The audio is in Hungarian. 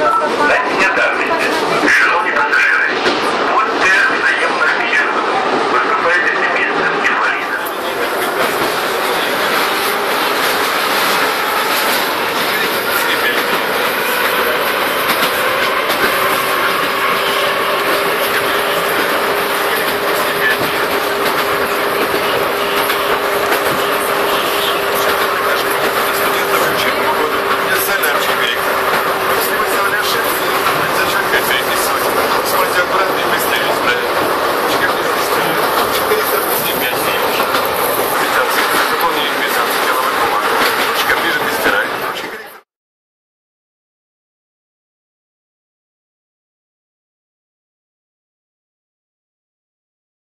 Дайте мне дары.